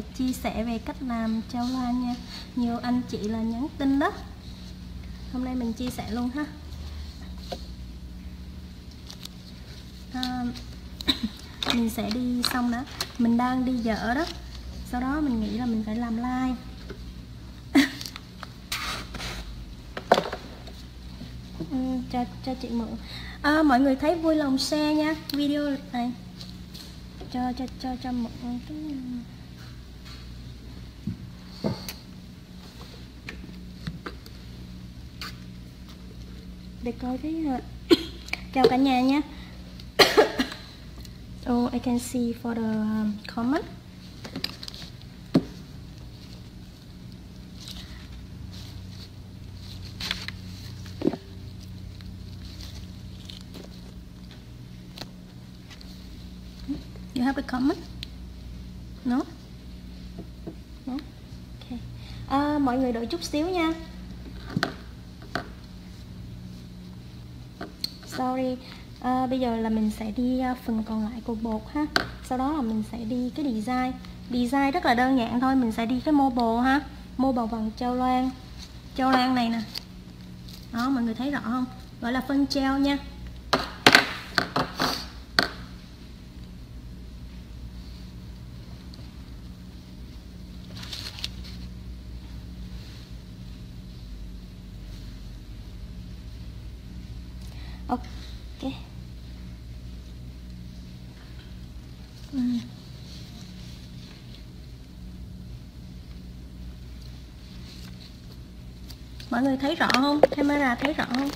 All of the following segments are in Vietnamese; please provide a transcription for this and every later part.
sẽ chia sẻ về cách làm trao loa nha. Nhiều anh chị là nhắn tin đó. Hôm nay mình chia sẻ luôn ha. À, mình sẽ đi xong đó mình đang đi dở đó. Sau đó mình nghĩ là mình phải làm like. Ừ, cho cho chị mượn. À, mọi người thấy vui lòng share nha. Video này. Cho cho cho cho mượn. cái để coi cái chào cả nhà nha oh I can see for the um, comment You have a comment? No? No? Okay. À, mọi người đợi chút xíu nha. À, bây giờ là mình sẽ đi ờ, phần còn lại của bột ha. Sau đó là mình sẽ đi cái design. Design rất là đơn giản thôi, mình sẽ đi cái mobile ha. Mobile bằng châu loan. châu loan này nè. Đó, mọi người thấy rõ không? Gọi là phân treo nha. ok mọi người thấy rõ không? Camera thấy rõ không?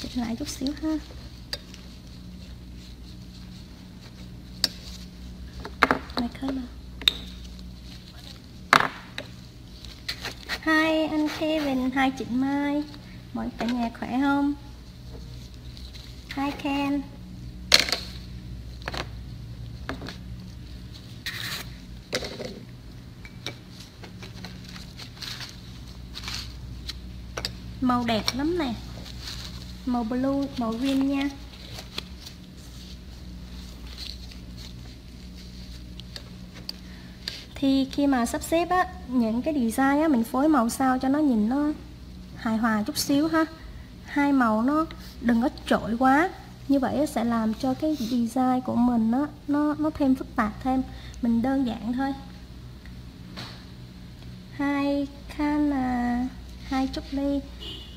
Chỉnh lại chút xíu ha. My color Hai anh Kevin, hai chị Mai. Mọi cả nhà khỏe không? Hai Ken. Màu đẹp lắm nè. Màu blue, màu green nha. Thì khi mà sắp xếp á, những cái design á, mình phối màu sao cho nó nhìn nó hài hòa chút xíu ha. Hai màu nó đừng có trội quá. Như vậy sẽ làm cho cái design của mình nó nó nó thêm phức tạp thêm. Mình đơn giản thôi. Hai can là hai chút ly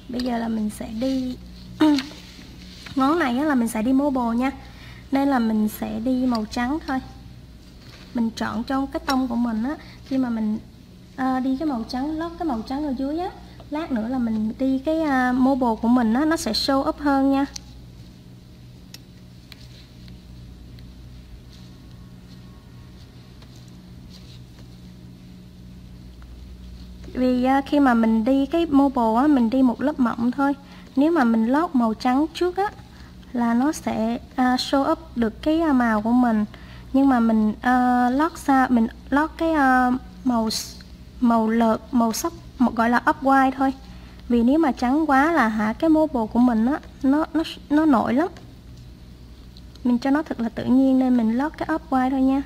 bây giờ là mình sẽ đi ngón này là mình sẽ đi mobile nha. Nên là mình sẽ đi màu trắng thôi. Mình chọn trong cái tông của mình á khi mà mình à, đi cái màu trắng lót cái màu trắng ở dưới á lát nữa là mình đi cái ờ, uh, mobile của mình á, nó sẽ show up hơn nha. À, khi mà mình đi cái mobile á, mình đi một lớp mỏng thôi. Nếu mà mình lót màu trắng trước á là nó sẽ uh, show up được cái uh, màu của mình. Nhưng mà mình uh, lót xa mình lót cái uh, màu màu lợt màu sắc một gọi là up white thôi. Vì nếu mà trắng quá là hả cái mobile của mình á nó nó nó nổi lắm. Mình cho nó thật là tự nhiên nên mình lót cái up white thôi nha.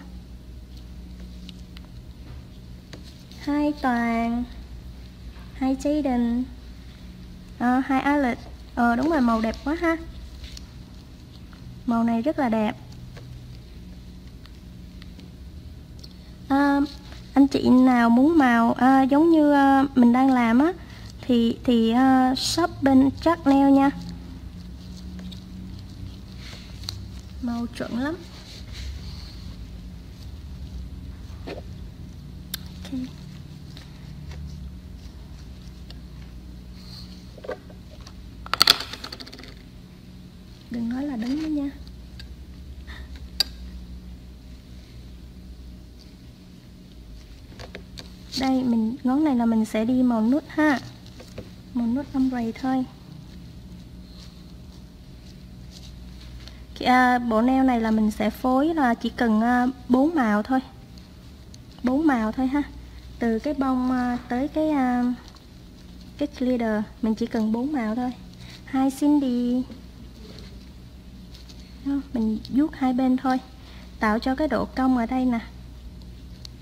Hai toàn hai Jaden à, ờ, hai Alex. Ờ đúng rồi màu đẹp quá ha. Màu này rất là đẹp. À, anh chị nào muốn màu à, giống như à, mình đang làm á thì thì à, shop bên chắc nail nha. Màu chuẩn lắm. Đừng nói là đứng nữa nha. Đây mình ngón này là mình sẽ đi màu nút ha. Màu nút âm rầy thôi. À, bộ neo này là mình sẽ phối là chỉ cần à, bốn màu thôi. Bốn màu thôi ha. Từ cái bông à, tới cái à, cái leader mình chỉ cần bốn màu thôi. Hai xin đi mình vuốt hai bên thôi. Tạo cho cái độ cong ở đây nè.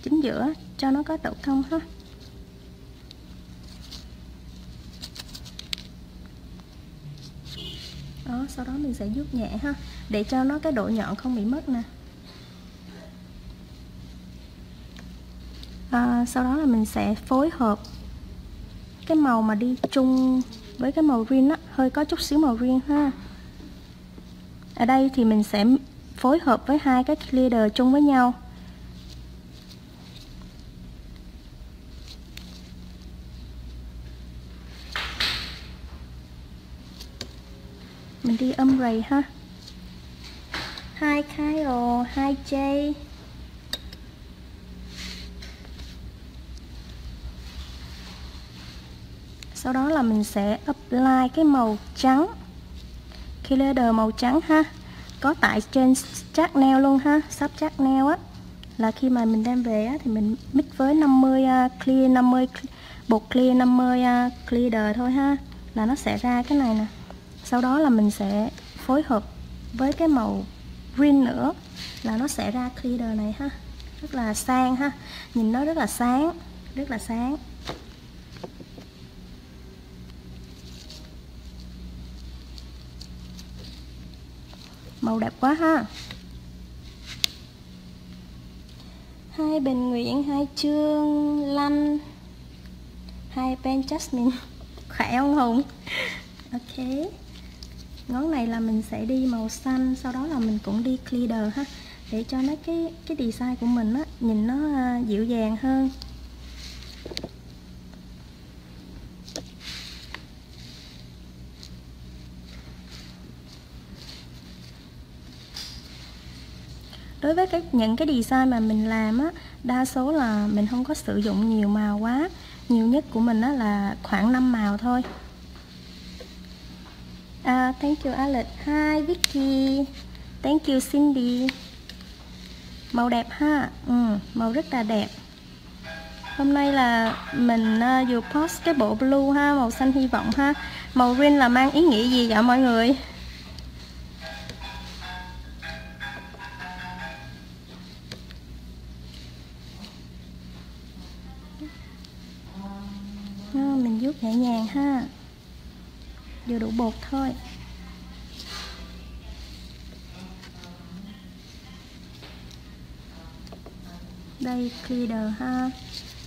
Chính giữa cho nó có độ cong ha. Đó sau đó mình sẽ vuốt nhẹ ha để cho nó cái độ nhọn không bị mất nè. À, sau đó là mình sẽ phối hợp cái màu mà đi chung với cái màu green á hơi có chút xíu màu green ha ở đây thì mình sẽ phối hợp với hai cái leader chung với nhau. Mình đi âm rầy ha. Hai cái hai j sau đó là mình sẽ apply cái màu trắng khi leader màu trắng ha. Có tại trên chắc neo luôn ha sắp chắc neo á. Là khi mà mình đem về á, thì mình mix với 50 uh, à, clear 50 bột clear 50 uh, à, clear thôi ha. Là nó sẽ ra cái này nè. Sau đó là mình sẽ phối hợp với cái màu green nữa. Là nó sẽ ra clear này ha. Rất là sang ha. Nhìn nó rất là sáng rất là sáng. Màu đẹp quá ha. Hai bình nguyễn, hai trương lanh, hai pen jasmine. Khỏe không hùng? Ok. Ngón này là mình sẽ đi màu xanh, sau đó là mình cũng đi clear ha, để cho nó cái cái design của mình á, nhìn nó à, dịu dàng hơn. Đối với cái những cái design mà mình làm á đa số là mình không có sử dụng nhiều màu quá. Nhiều nhất của mình á là khoảng 5 màu thôi. À, thank you Alex. Hi Vicky. Thank you Cindy. Màu đẹp ha? Ừ, màu rất là đẹp. Hôm nay là mình uh, vừa post cái bộ blue ha màu xanh hy vọng ha. Màu green là mang ý nghĩa gì vậy mọi người? Bột thôi. Đây clear ha.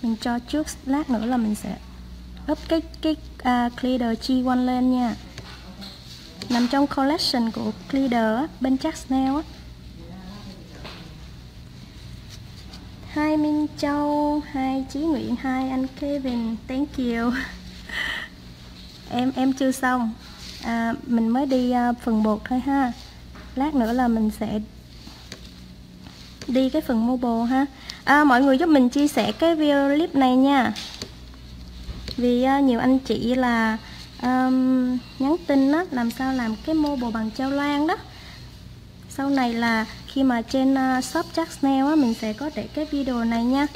Mình cho trước lát nữa là mình sẽ ấp cái cái à, uh, clear chi one lên nha. Nằm trong collection của clear bên jack Snail á. Hai Minh Châu hai Chí Nguyễn hai anh Kevin. Thank you. Em em chưa xong à, mình mới đi uh, phần bột thôi ha. Lát nữa là mình sẽ đi cái phần mobile ha. À, mọi người giúp mình chia sẻ cái video clip này nha. Vì uh, nhiều anh chị là um, nhắn tin đó làm sao làm cái mobile bằng treo loan đó. Sau này là khi mà trên uh, shop Jack Snail á, mình sẽ có để cái video này nha.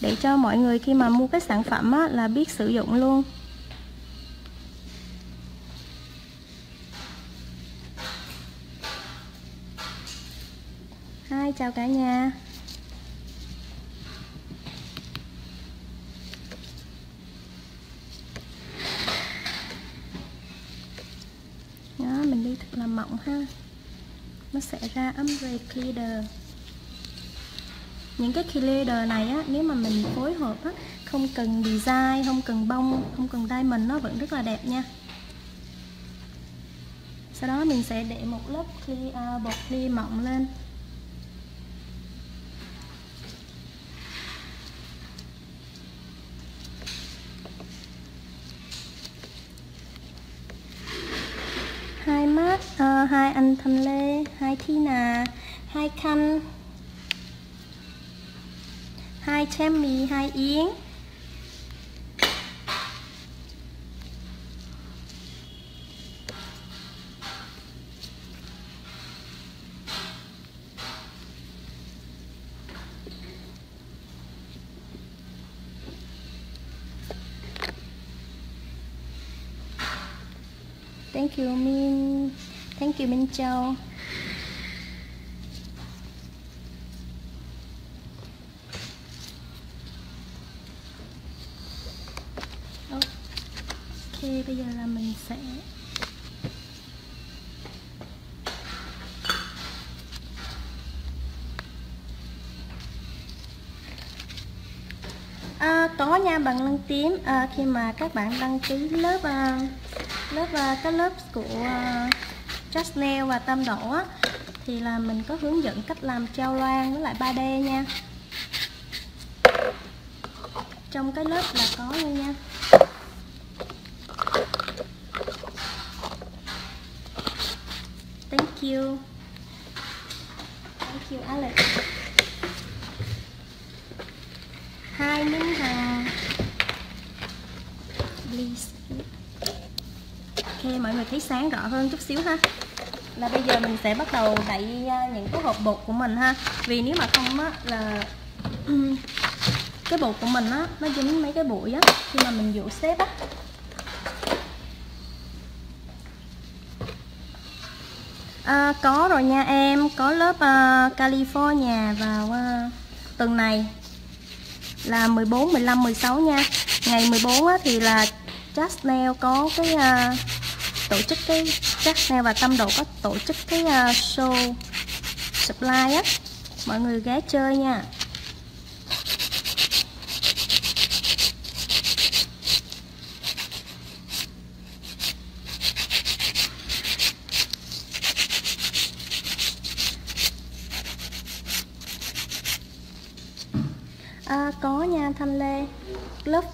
Để cho mọi người khi mà mua cái sản phẩm á, là biết sử dụng luôn. Hi chào cả nhà. Đó mình đi thật là mỏng ha. Nó sẽ ra ombre clear những cái clear này á nếu mà mình phối hợp á không cần design không cần bông không cần diamond nó vẫn rất là đẹp nha. Sau đó mình sẽ để một lớp clear, à, bột clear mỏng lên. Hai anh thanh lê hai thi nà hai khanh hai chém mì hai yến Châu. Ok bây giờ là mình sẽ À, có nha bạn lăng tím. À, khi mà các bạn đăng ký lớp à, lớp à, các lớp của à, Just và Tâm Độ á, thì là mình có hướng dẫn cách làm treo loan với lại 3D nha. Trong cái lớp là có luôn nha. Thank you. Thank you Alex. Hai miếng thằng please. Ok mọi người thấy sáng rõ hơn chút xíu ha là bây giờ mình sẽ bắt đầu đậy à, những cái hộp bột của mình ha. Vì nếu mà không á là cái bột của mình á nó dính mấy cái bụi á khi mà mình dụ xếp á. À, có rồi nha em có lớp uh, California vào uh, à, tuần này. Là 14 15 16 nha. Ngày 14 á, thì là Just Nail có cái uh, tổ chức cái chắc Nail và Tâm Độ có tổ chức cái uh, show supply á. Mọi người ghé chơi nha. À, có nha thanh lê. Lớp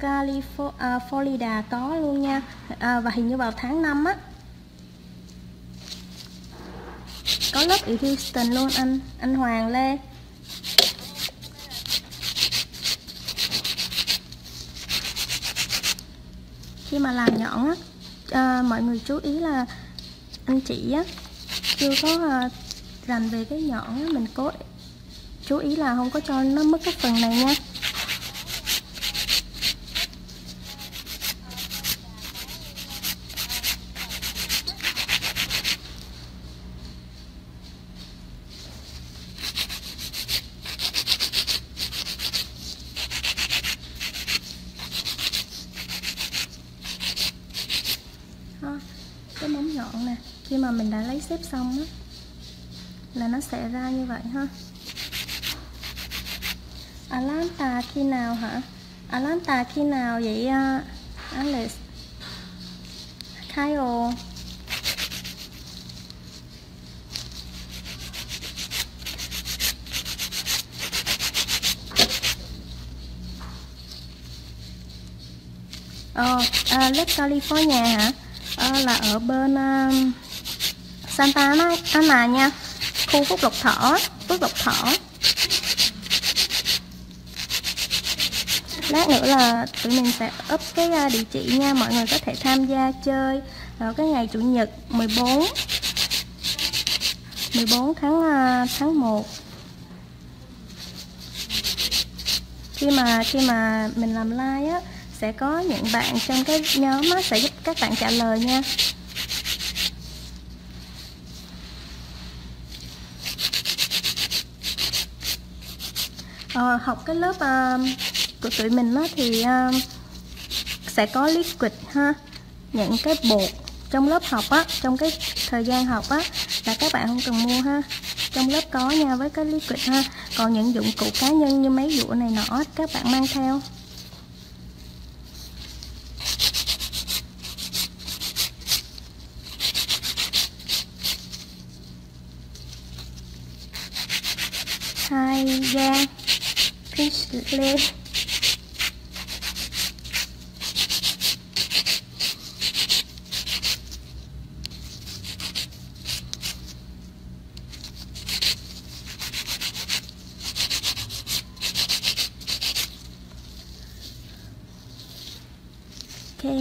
California à, có luôn nha. À, và hình như vào tháng 5 á. Có lớp ở Houston luôn anh anh Hoàng Lê. Khi mà làm nhọn á à, mọi người chú ý là anh chị á chưa có à, rành về cái nhọn á mình cố chú ý là không có cho nó mất cái phần này nha cái móng nhọn nè khi mà mình đã lấy xếp xong á là nó sẽ ra như vậy ha Atlanta khi nào hả? Atlanta khi nào vậy uh, Alex? Kyle Ờ, uh, Lake California hả? Uh, là ở bên uh, Santa Ana nha. Khu Phúc Lộc thỏ, Phúc Lộc thỏ. lát nữa là tụi mình sẽ up cái à, địa chỉ nha. Mọi người có thể tham gia chơi vào cái ngày chủ nhật 14 14 tháng à, tháng 1 khi mà khi mà mình làm like á sẽ có những bạn trong cái nhóm á sẽ giúp các bạn trả lời nha. Ờ, học cái lớp uh, của tụi mình đó thì uh, sẽ có liquid ha. Những cái bột trong lớp học á trong cái thời gian học á là các bạn không cần mua ha. Trong lớp có nha với cái liquid ha. Còn những dụng cụ cá nhân như máy dũa này nọ các bạn mang theo. Hai gan fish lê ok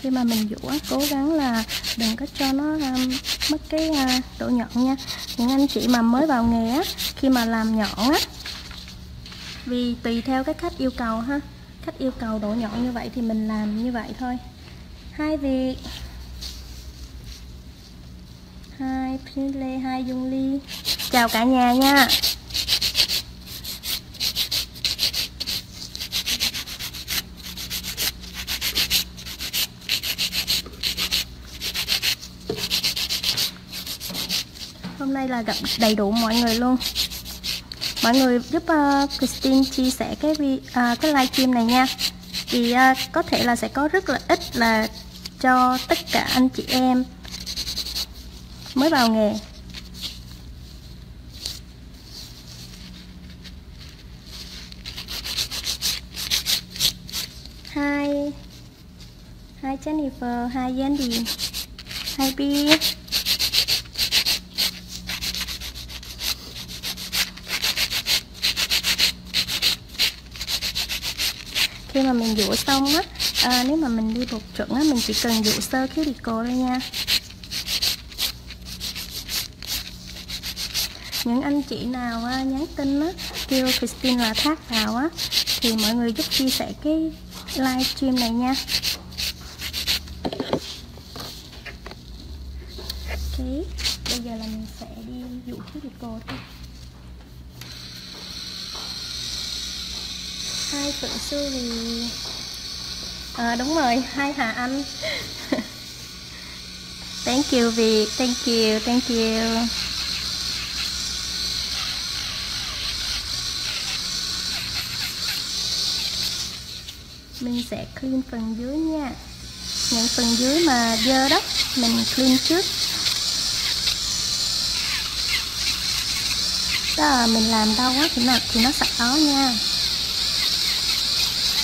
khi mà mình dũa cố gắng là đừng có cho nó um, mất cái uh, độ nhọn nha. Những anh chị mà mới vào nghề á khi mà làm nhọn á vì tùy theo cái khách yêu cầu ha. Khách yêu cầu độ nhọn như vậy thì mình làm như vậy thôi. Hai việc. Hai lê hai Dung Ly. Chào cả nhà nha. Hôm nay là gặp đầy đủ mọi người luôn. Mọi người giúp uh, Christine chia sẻ cái vi, uh, cái livestream này nha. Thì uh, có thể là sẽ có rất là ít là cho tất cả anh chị em mới vào nghề. Hi Hi Jennifer Hi Yandy Hi B khi mà mình dụ xong á à, nếu mà mình đi bột chuẩn á mình chỉ cần dụ sơ cái deco thôi nha. Những anh chị nào á, nhắn tin á kêu Christine là thác vào á thì mọi người giúp chia sẻ cái livestream này nha. Ok bây giờ là mình sẽ đi dụ cái cô thôi. Hai phượng sư thì à, đúng rồi hai hà anh. Thank you việt. Thank you thank you. Mình sẽ clean phần dưới nha. Những phần dưới mà dơ đó mình clean trước. Đó mình làm đâu quá thì nó thì nó sạch đó nha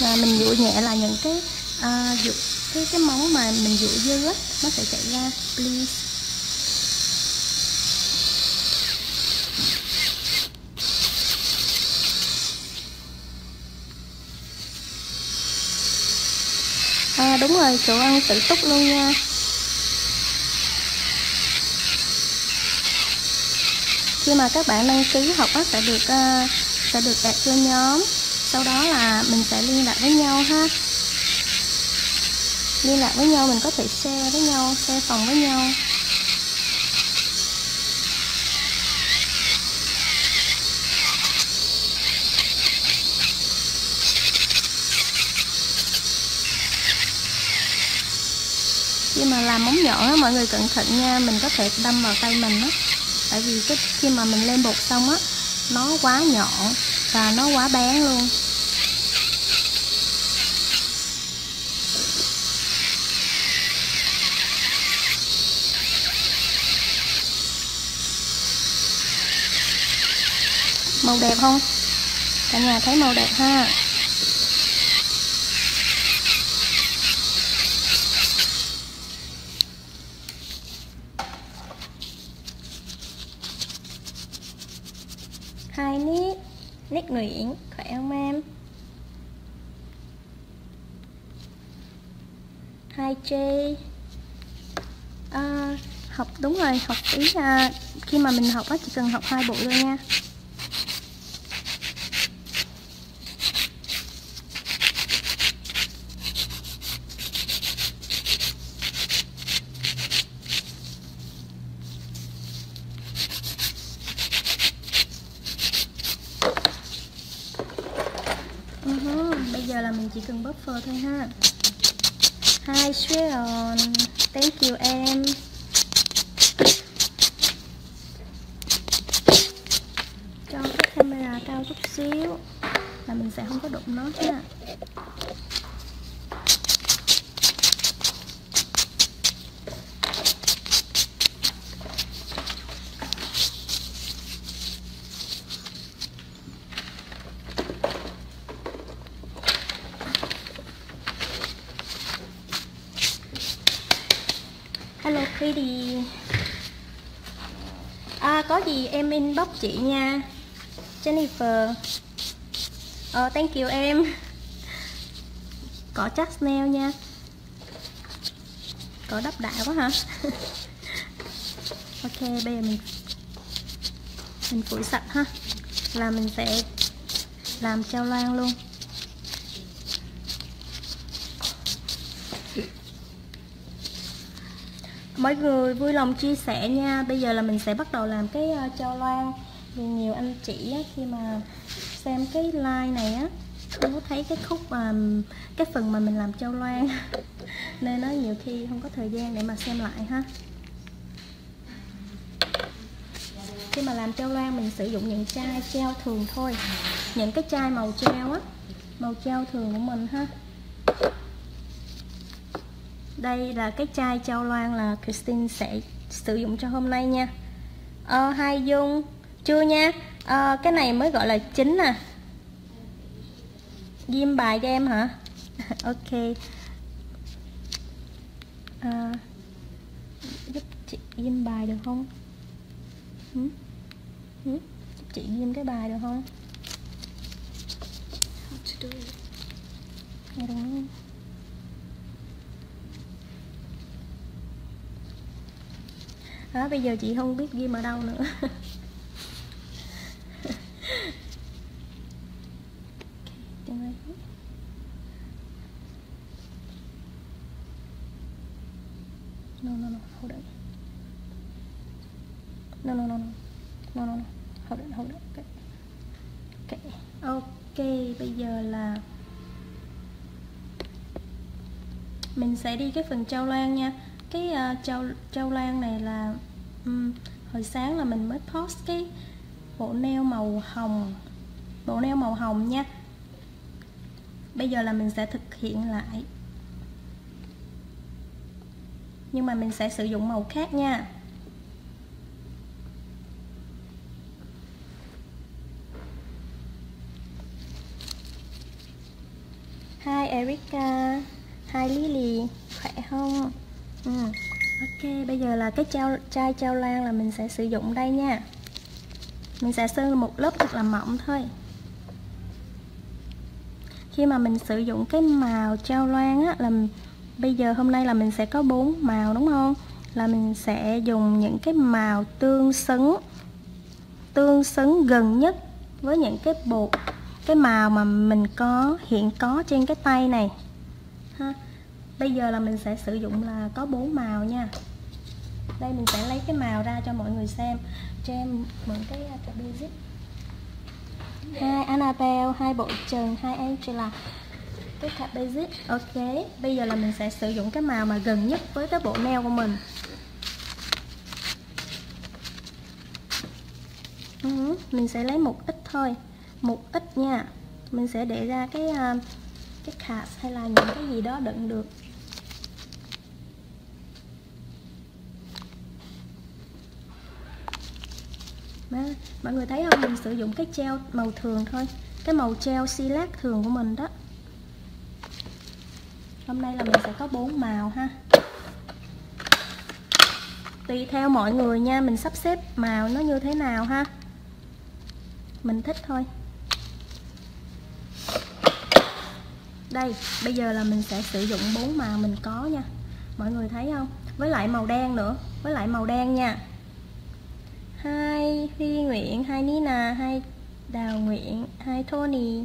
và mình dụ nhẹ là những cái ờ, à, dụ cái cái móng mà mình dụ dư á nó sẽ chảy ra please. À, đúng rồi chỗ ăn tự túc luôn nha. Khi mà các bạn đăng ký học á sẽ được uh, sẽ được đặt cho nhóm sau đó là mình sẽ liên lạc với nhau ha. Liên lạc với nhau, mình có thể share với nhau, share phòng với nhau. Khi mà làm móng nhọn á, mọi người cẩn thận nha, mình có thể đâm vào tay mình á. Tại vì cái khi mà mình lên bột xong á, nó quá nhọn và nó quá bén luôn. Màu đẹp không? Cả nhà thấy màu đẹp ha. Hai nít nít nguyễn khỏe không em? Hai j à, học đúng rồi học ý à, khi mà mình học á chỉ cần học hai bộ thôi nha giờ là mình chỉ cần buffer thôi ha Hi Sharon Thank you em Cho cái camera cao chút xíu Là mình sẽ không có đụng nó ha Hello Pretty À có gì em inbox chị nha. Jennifer. Oh thank you em. Có chắc snail nha. Có đắp đại quá hả? Ok bây giờ mình Mình phủi sạch ha. Là mình sẽ Làm treo loang luôn. Mọi người vui lòng chia sẻ nha. Bây giờ là mình sẽ bắt đầu làm cái ờ, uh, cho loan vì nhiều anh chị á, khi mà xem cái like này á không có thấy cái khúc mà cái phần mà mình làm châu loan nên nó nhiều khi không có thời gian để mà xem lại ha. Khi mà làm châu loan mình sử dụng những chai treo thường thôi. Những cái chai màu treo á màu treo thường của mình ha. Đây là cái chai châu loan là Christine sẽ sử dụng cho hôm nay nha. Ờ, hai dung chưa nha à, cái này mới gọi là chính nè ghim bài cho em hả ok à, giúp chị ghim bài được không ừ? Ừ? giúp chị ghim cái bài được không How to do it? I don't know. Đó, bây giờ chị không biết ghim ở đâu nữa Okay. No, no, no, hold on. No, no, no, no. No, no, no. Hold on, hold on. Okay. Okay. Ok, bây giờ là mình sẽ đi cái phần trao lan nha cái uh, trao trao lan này là um, hồi sáng là mình mới post cái bộ nail màu hồng bộ nail màu hồng nha bây giờ là mình sẽ thực hiện lại nhưng mà mình sẽ sử dụng màu khác nha Hi Erica Hi Lily Khỏe không? Ừ. Ok, bây giờ là cái chai, chai trao lan là mình sẽ sử dụng đây nha mình sẽ sơn một lớp thật là mỏng thôi. Khi mà mình sử dụng cái màu trao loan á, là Bây giờ hôm nay là mình sẽ có bốn màu, đúng không? Là mình sẽ dùng những cái màu tương xứng Tương xứng gần nhất với những cái bột cái màu mà mình có, hiện có trên cái tay này. Ha, bây giờ là mình sẽ sử dụng là có bốn màu nha. Đây mình sẽ lấy cái màu ra cho mọi người xem cho em mượn cái cà basic hai Annabelle hai bộ trần hai Angela. Cái cặp basic ok. Bây giờ là mình sẽ sử dụng cái màu mà gần nhất với cái bộ nail của mình. Ừ, mình sẽ lấy một ít thôi. Một ít nha. Mình sẽ để ra cái uh, cái card hay là những cái gì đó đựng được. Đó, mọi người thấy không? Mình sử dụng cái treo màu thường thôi. Cái màu treo silac thường của mình đó. Hôm nay là mình sẽ có bốn màu ha. Tùy theo mọi người nha mình sắp xếp màu nó như thế nào ha. Mình thích thôi. Đây bây giờ là mình sẽ sử dụng bốn màu mình có nha. Mọi người thấy không? Với lại màu đen nữa. Với lại màu đen nha hai Huy nguyễn hai Nina hai Đào nguyễn hai Tony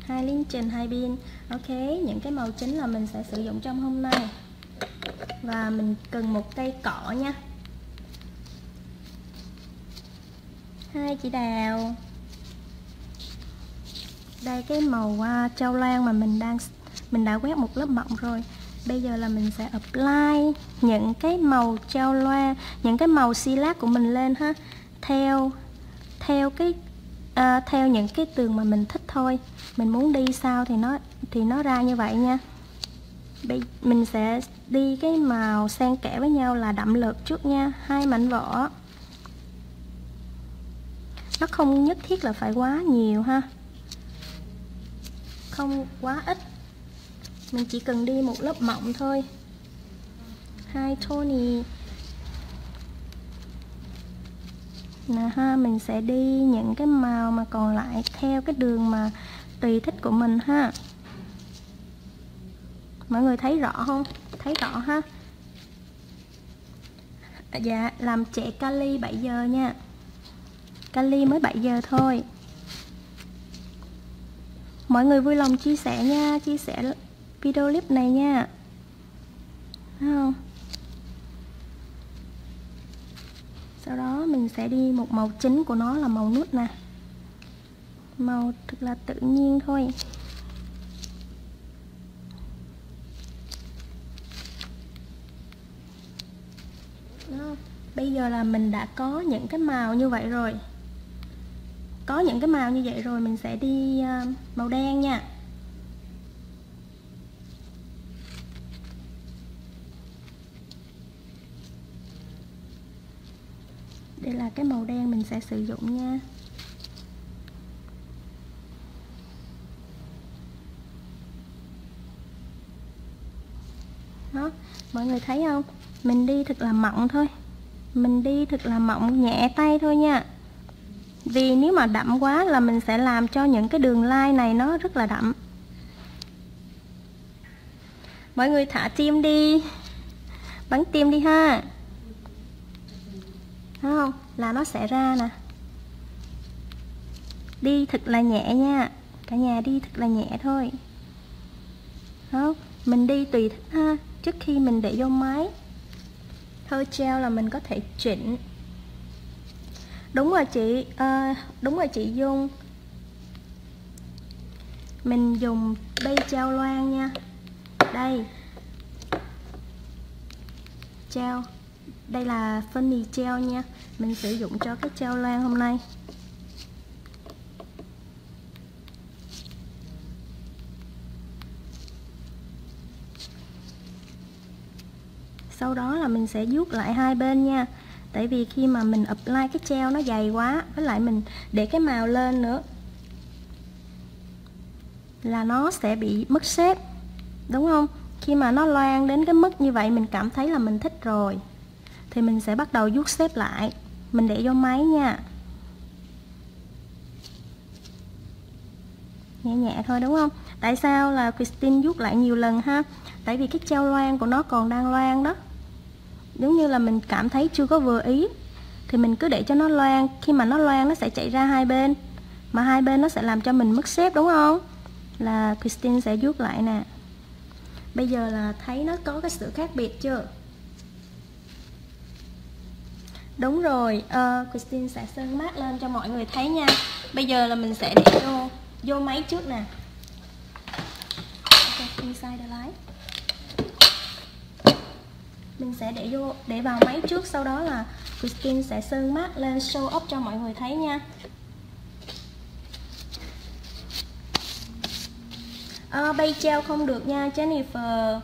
hai Linh Trình hai Bin. Ok những cái màu chính là mình sẽ sử dụng trong hôm nay. Và mình cần một cây cọ nha. Hai chị Đào. Đây cái màu uh, châu lan mà mình đang mình đã quét một lớp mỏng rồi bây giờ là mình sẽ apply những cái màu trao loa những cái màu xi lát của mình lên ha. Theo theo cái à, theo những cái tường mà mình thích thôi. Mình muốn đi sao thì nó thì nó ra như vậy nha. Bây mình sẽ đi cái màu xen kẽ với nhau là đậm lợt trước nha. Hai mảnh vỏ. Nó không nhất thiết là phải quá nhiều ha. Không quá ít mình chỉ cần đi một lớp mỏng thôi. Hai Tony. Nè ha, mình sẽ đi những cái màu mà còn lại theo cái đường mà tùy thích của mình ha. Mọi người thấy rõ không? Thấy rõ ha? À, dạ làm trẻ kali 7 giờ nha. Kali mới 7 giờ thôi. Mọi người vui lòng chia sẻ nha, chia sẻ video clip này nha. Thấy không? Sau đó mình sẽ đi một màu chính của nó là màu nút nè. Màu thật là tự nhiên thôi. Đó. bây giờ là mình đã có những cái màu như vậy rồi. Có những cái màu như vậy rồi mình sẽ đi ờ, màu đen nha. Đây là cái màu đen mình sẽ sử dụng nha. Đó, mọi người thấy không? Mình đi thật là mỏng thôi. Mình đi thật là mỏng, nhẹ tay thôi nha. Vì nếu mà đậm quá là mình sẽ làm cho những cái đường line này nó rất là đậm. Mọi người thả tim đi. Bắn tim đi ha đúng không? Là nó sẽ ra nè. Đi thật là nhẹ nha. Cả nhà đi thật là nhẹ thôi. Không? Mình đi tùy thích ha. Trước khi mình để vô máy. Thơ treo là mình có thể chỉnh. Đúng rồi chị. À, đúng rồi chị dung. Mình dùng bay treo loan nha. Đây. Treo đây là phân mì treo nha. Mình sử dụng cho cái treo loan hôm nay. Sau đó là mình sẽ vuốt lại hai bên nha. Tại vì khi mà mình apply cái treo nó dày quá, với lại mình để cái màu lên nữa, là nó sẽ bị mất xếp đúng không? Khi mà nó loang đến cái mức như vậy, mình cảm thấy là mình thích rồi thì mình sẽ bắt đầu vuốt xếp lại. Mình để vô máy nha. Nhẹ nhẹ thôi, đúng không? Tại sao là Christine vuốt lại nhiều lần ha? Tại vì cái treo loan của nó còn đang loan đó. Giống như là mình cảm thấy chưa có vừa ý. Thì mình cứ để cho nó loan khi mà nó loan nó sẽ chạy ra hai bên. Mà hai bên nó sẽ làm cho mình mất xếp, đúng không? Là Christine sẽ vuốt lại nè. Bây giờ là thấy nó có cái sự khác biệt chưa? Đúng rồi. Uh, Christine sẽ sơn mát lên cho mọi người thấy nha. Bây giờ là mình sẽ để vô vô máy trước nè. Okay, inside the light. Mình sẽ để vô để vào máy trước sau đó là Christine sẽ sơn mát lên show up cho mọi người thấy nha. À, bay treo không được nha Jennifer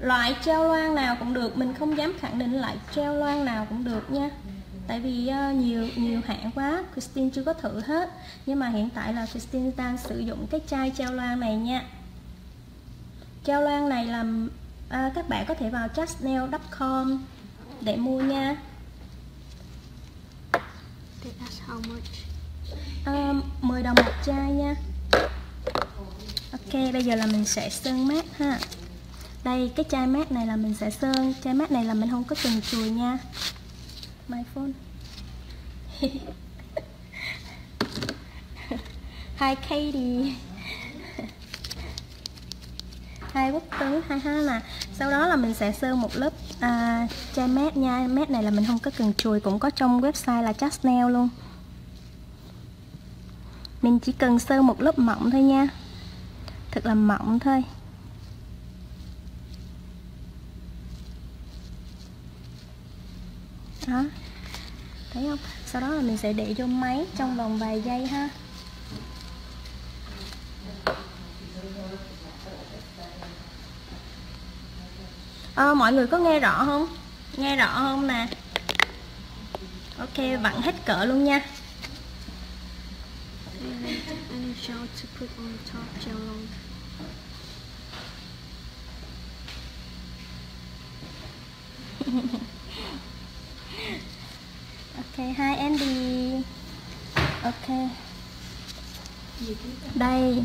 loại treo loan nào cũng được mình không dám khẳng định lại treo loan nào cũng được nha. Tại vì uh, nhiều nhiều hãng quá Christine chưa có thử hết. Nhưng mà hiện tại là Christine đang sử dụng cái chai treo loan này nha. Treo loan này làm à, các bạn có thể vào justnail.com để mua nha? À, 10 đồng một chai nha. Ok bây giờ là mình sẽ sơn mát ha đây cái chai mát này là mình sẽ sơn. Chai mát này là mình không có cần chùi nha. My phone hi Katie. Hai quốc tứ. Hai ha nè sau đó là mình sẽ sơn một lớp à, chai mát nha. Mát này là mình không có cần chùi cũng có trong website là just nail luôn. Mình chỉ cần sơn một lớp mỏng thôi nha. Thật là mỏng thôi. Đó. Thấy không? Sau đó là mình sẽ để vô máy trong vòng vài giây ha. À, mọi người có nghe rõ không? Nghe rõ không nè? Ok vặn hết cỡ luôn nha. ok hai Andy ok. Đây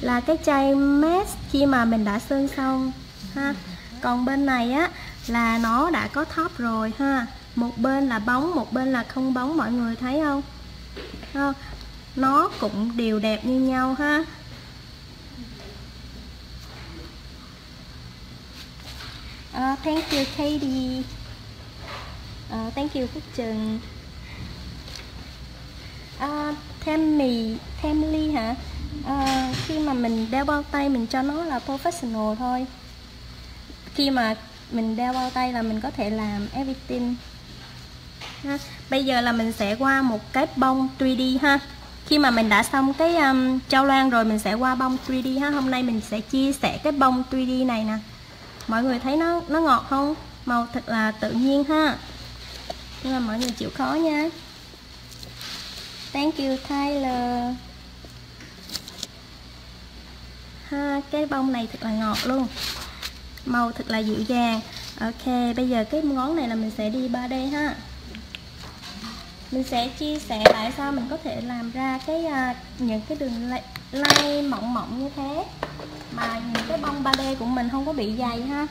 là cái chai mask khi mà mình đã sơn xong ha. Còn bên này á là nó đã có top rồi ha. Một bên là bóng một bên là không bóng mọi người thấy không? Ha. nó cũng đều đẹp như nhau ha. Uh, thank you Katie uh, thank you Phúc Trừng. Uh, thêm mì thêm ly hả? Uh, khi mà mình đeo bao tay mình cho nó là professional thôi. Khi mà mình đeo bao tay là mình có thể làm everything. Ha. bây giờ là mình sẽ qua một cái bông 3D ha. Khi mà mình đã xong cái um, trao loan rồi mình sẽ qua bông 3D ha. Hôm nay mình sẽ chia sẻ cái bông 3D này nè. Mọi người thấy nó nó ngọt không? Màu thật là tự nhiên ha nhưng mà mọi người chịu khó nha. Thank you Tyler. Ha cái bông này thật là ngọt luôn. Màu thật là dịu dàng. Ok bây giờ cái ngón này là mình sẽ đi 3D ha. Mình sẽ chia sẻ tại sao mình có thể làm ra cái uh, những cái đường lay mỏng mỏng như thế. Mà những cái bông 3D của mình không có bị dày ha.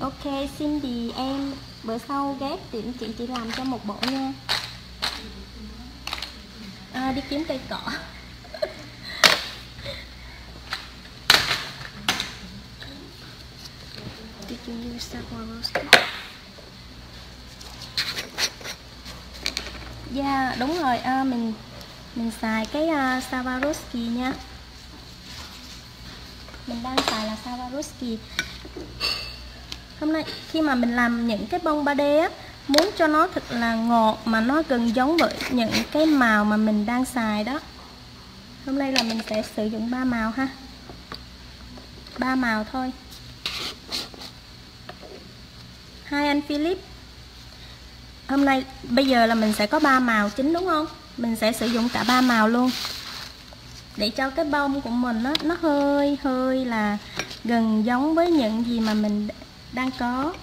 Ok Cindy em bữa sau ghép tiệm chị chỉ làm cho một bộ nha. À, đi kiếm cây cỏ. Did you use that one Dạ yeah, đúng rồi. À, mình mình xài cái uh, Swarovski nha. Mình đang xài là Swarovski hôm nay, khi mà mình làm những cái bông 3D á, muốn cho nó thật là ngọt mà nó gần giống với những cái màu mà mình đang xài đó. Hôm nay là mình sẽ sử dụng ba màu ha. Ba màu thôi. Hai anh Philip. Hôm nay, bây giờ là mình sẽ có ba màu chính đúng không? Mình sẽ sử dụng cả ba màu luôn. Để cho cái bông của mình nó nó hơi hơi là gần giống với những gì mà mình đang có.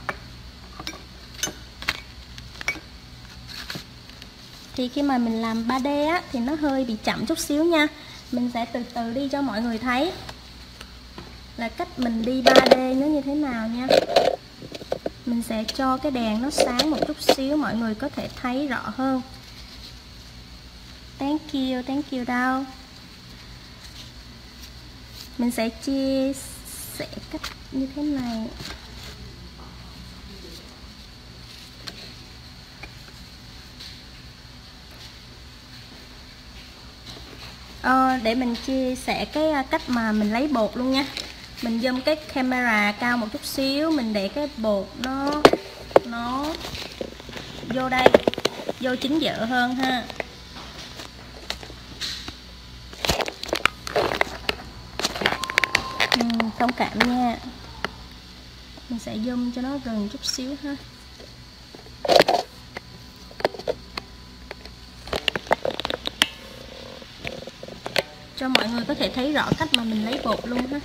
Thì khi mà mình làm 3D á, thì nó hơi bị chậm chút xíu nha. Mình sẽ từ từ đi cho mọi người thấy là cách mình đi 3D nó như thế nào nha. Mình sẽ cho cái đèn nó sáng một chút xíu, mọi người có thể thấy rõ hơn. Thank you thank you đâu mình sẽ chia sẻ cách như thế này. Ờ, để mình chia sẻ cái à, cách mà mình lấy bột luôn nha. Mình zoom cái camera cao một chút xíu mình để cái bột nó nó vô đây vô chính dở hơn ha. Thông cảm nha. Mình sẽ zoom cho nó gần chút xíu ha. Cho mọi người có thể thấy rõ cách mà mình lấy bột luôn ha.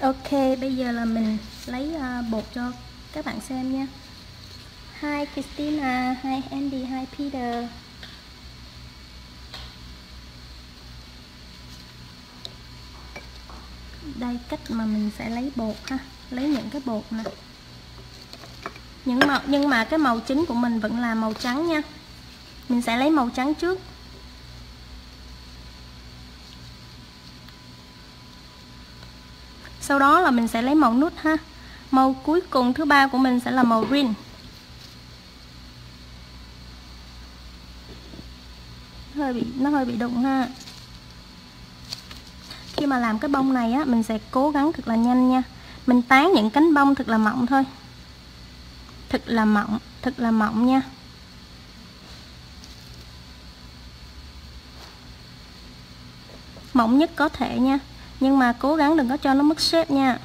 Ok, bây giờ là mình lấy à, bột cho các bạn xem nha. Hi Christina, hi Andy, hi Peter. Đây cách mà mình sẽ lấy bột ha. Lấy những cái bột nè. Những màu, Nhưng mà cái màu chính của mình vẫn là màu trắng nha. Mình sẽ lấy màu trắng trước. Sau đó là mình sẽ lấy màu nút ha. Màu cuối cùng thứ ba của mình sẽ là màu green. Hơi bị nó hơi bị đụng ha. Khi mà làm cái bông này á mình sẽ cố gắng thật là nhanh nha mình tán những cánh bông thật là mỏng thôi. Thật là mỏng thật là mỏng nha. Mỏng nhất có thể nha nhưng mà cố gắng đừng có cho nó mất xếp nha.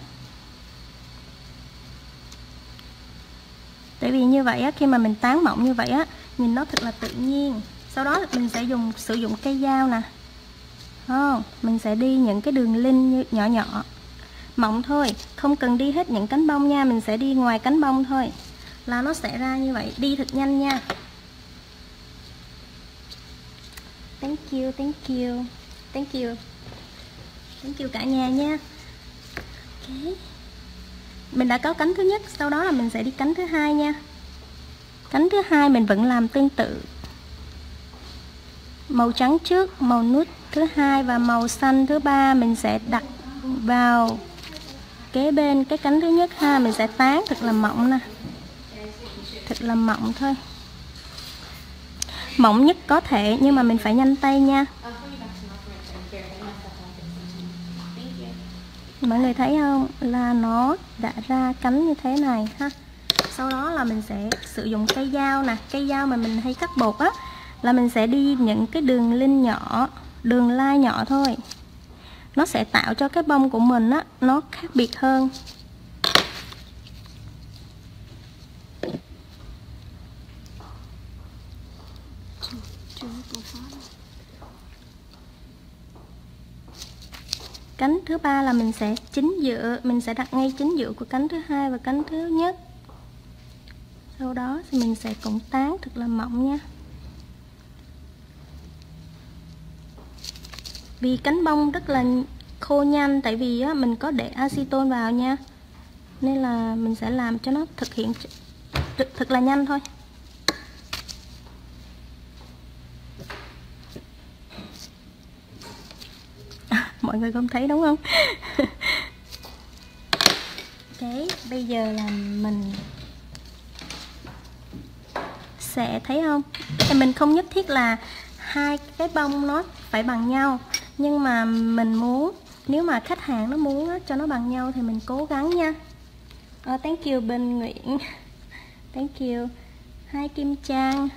Tại vì như vậy á, khi mà mình tán mỏng như vậy á nhìn nó thật là tự nhiên. Sau đó mình sẽ dùng sử dụng cây dao nè. Không mình sẽ đi những cái đường linh nhỏ nhỏ mỏng thôi, không cần đi hết những cánh bông nha, mình sẽ đi ngoài cánh bông thôi. Là nó sẽ ra như vậy, đi thật nhanh nha. Thank you thank you thank you. Thank you cả nhà nha. Okay. Mình đã có cánh thứ nhất, Sau đó là mình sẽ đi cánh thứ hai nha. Cánh thứ hai mình vẫn làm tương tự. Màu trắng trước, Màu nút thứ hai Và màu xanh thứ ba Mình sẽ đặt vào Kế bên, cái cánh thứ nhất ha, Mình sẽ tán, thật là mỏng nè. Thật là mỏng thôi. Mỏng nhất có thể, nhưng mà mình phải nhanh tay nha. Mọi người thấy không? Là nó đã ra cánh như thế này ha. Sau đó là mình sẽ sử dụng cây dao nè. Cây dao mà mình hay cắt bột á, là mình sẽ đi những cái đường linh nhỏ, đường lai nhỏ thôi nó sẽ tạo cho cái bông của mình á, nó khác biệt hơn. Cánh thứ ba là mình sẽ chính giữa, mình sẽ đặt ngay chính giữa của cánh thứ hai và cánh thứ nhất. Sau đó thì mình sẽ cũng tán thật là mỏng nha. Vì cánh bông rất là khô nhanh tại vì á, mình có để acetone vào nha. Nên là mình sẽ làm cho nó thực hiện thật, thật là nhanh thôi. À, mọi người không thấy đúng không? Ok bây giờ là mình sẽ thấy không? Thì mình không nhất thiết là hai cái bông nó phải bằng nhau nhưng mà mình muốn nếu mà khách hàng nó muốn á, cho nó bằng nhau thì mình cố gắng nha. Uh, thank you Bình Nguyễn. Thank you. Hai Kim Trang.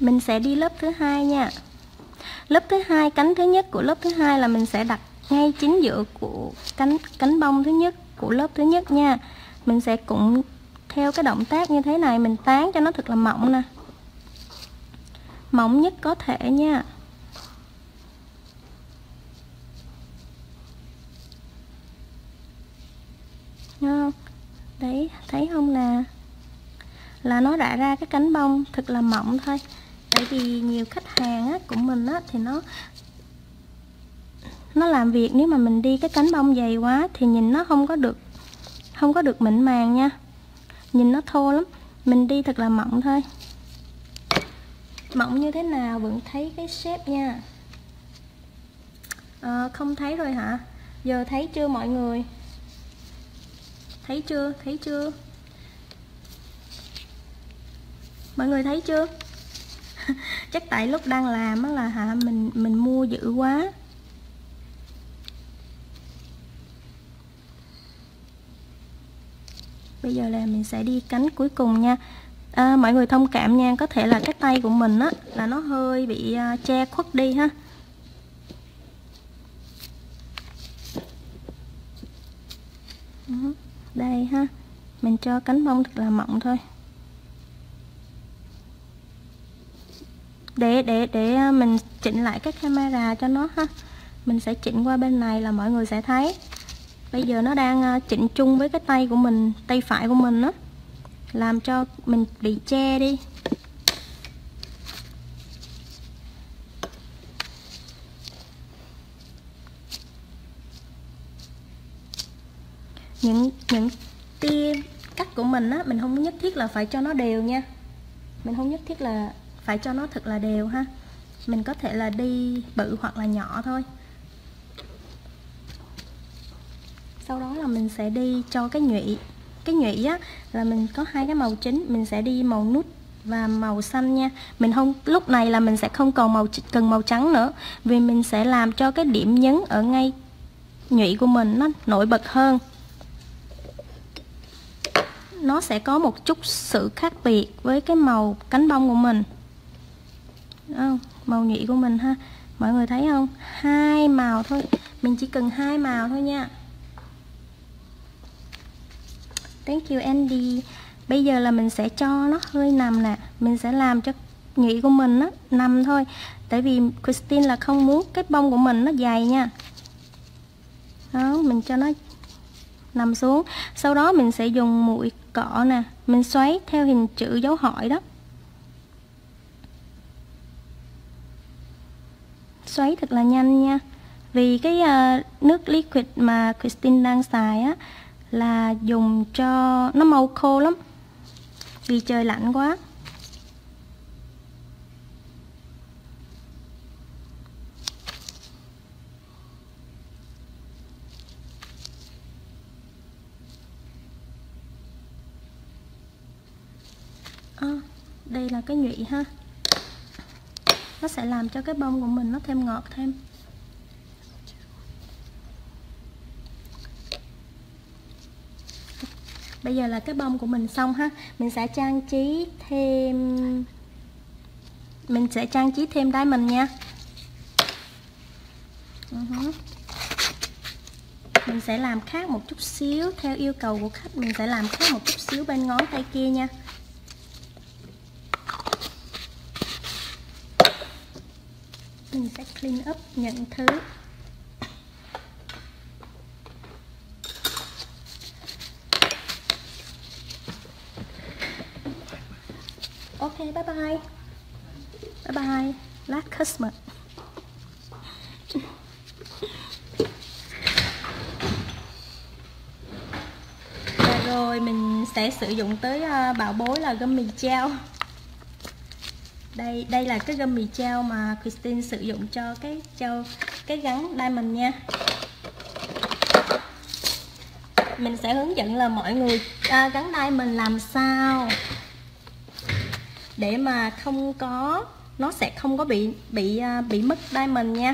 Mình sẽ đi lớp thứ hai nha. Lớp thứ hai cánh thứ nhất của lớp thứ hai là mình sẽ đặt ngay chính giữa của cánh cánh bông thứ nhất của lớp thứ nhất nha. Mình sẽ cũng theo cái động tác như thế này mình tán cho nó thật là mỏng nè mỏng nhất có thể nha. Không? đấy thấy không là là nó đã ra cái cánh bông thật là mỏng thôi. Tại vì nhiều khách hàng á, của mình á, thì nó nó làm việc nếu mà mình đi cái cánh bông dày quá thì nhìn nó không có được không có được mịn màng nha. Nhìn nó thô lắm. Mình đi thật là mỏng thôi mỏng như thế nào? Vẫn thấy cái shape nha. À, không thấy rồi hả? Giờ thấy chưa mọi người? Thấy chưa? Thấy chưa? Mọi người thấy chưa? Chắc tại lúc đang làm á là hả mình mình mua dữ quá. Bây giờ là mình sẽ đi cánh cuối cùng nha à, mọi người thông cảm nha. Có thể là cái tay của mình á là nó hơi bị uh, che khuất đi ha. Ừ, đây ha. Mình cho cánh bông thật là mỏng thôi. Để để để à, mình chỉnh lại cái camera cho nó ha. Mình sẽ chỉnh qua bên này là mọi người sẽ thấy. Bây giờ nó đang à, chỉnh chung với cái tay của mình tay phải của mình đó làm cho mình bị che đi. Những những tia cắt của mình á, mình không nhất thiết là phải cho nó đều nha. Mình không nhất thiết là phải cho nó thật là đều ha. Mình có thể là đi bự hoặc là nhỏ thôi. Sau đó là mình sẽ đi cho cái nhụy cái nhụy á, là mình có hai cái màu chính, mình sẽ đi màu nút và màu xanh nha. Mình không, lúc này là mình sẽ không còn màu cần màu trắng nữa, vì mình sẽ làm cho cái điểm nhấn ở ngay nhụy của mình nó nổi bật hơn. Nó sẽ có một chút sự khác biệt với cái màu cánh bông của mình. Không? màu nhụy của mình ha. Mọi người thấy không? Hai màu thôi. Mình chỉ cần hai màu thôi nha. Thank you Andy. Bây giờ là mình sẽ cho nó hơi nằm nè. Mình sẽ làm cho nhụy của mình á nằm thôi. Tại vì Christine là không muốn cái bông của mình nó dày nha. Đó mình cho nó nằm xuống. Sau đó mình sẽ dùng mũi cọ nè. Mình xoáy theo hình chữ dấu hỏi đó. Xoáy thật là nhanh nha. Vì cái uh, nước liquid mà Christine đang xài á là dùng cho nó màu khô lắm. Vì trời lạnh quá. À, đây là cái nhụy ha. Nó sẽ làm cho cái bông của mình nó thêm ngọt thêm. Bây giờ là cái bông của mình xong ha. Mình sẽ trang trí thêm, mình sẽ trang trí thêm đai mình nha uh-huh. mình sẽ làm khác một chút xíu theo yêu cầu của khách. Mình sẽ làm khác một chút xíu bên ngón tay kia nha. Mình sẽ clean up những thứ. Ok bye bye. Bye bye. Last customer. Và rồi mình sẽ sử dụng tới ờ, bảo bối là gum mì treo. Đây đây là cái gum mì treo mà Christine sử dụng cho cái treo cái gắn diamond nha. Mình sẽ hướng dẫn là mọi người à, gắn diamond làm sao để mà không có, nó sẽ không có bị bị à, bị mất diamond nha.